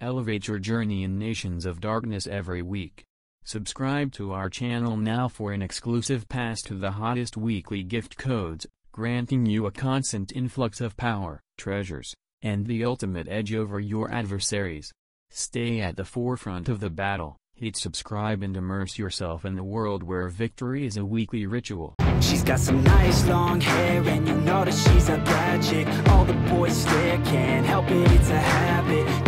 Elevate your journey in Nations of Darkness every week. Subscribe to our channel now for an exclusive pass to the hottest weekly gift codes, granting you a constant influx of power, treasures, and the ultimate edge over your adversaries. Stay at the forefront of the battle, hit subscribe and immerse yourself in the world where victory is a weekly ritual. She's got some nice long hair and you know that she's a bad chick All the boys stare, can't help it, it's a habit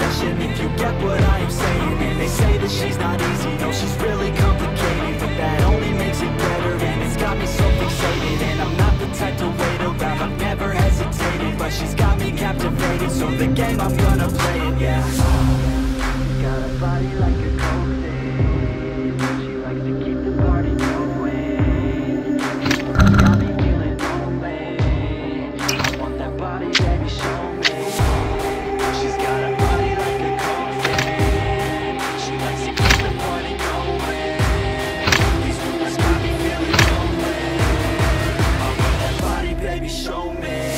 session if you get what I am saying. And they say that she's not easy, no she's really complicated. But that only makes it better and it's got me so fixated. And I'm not the type to wait around, I've never hesitated But she's got me captivated, so the game I'm gonna play it, yeah show me.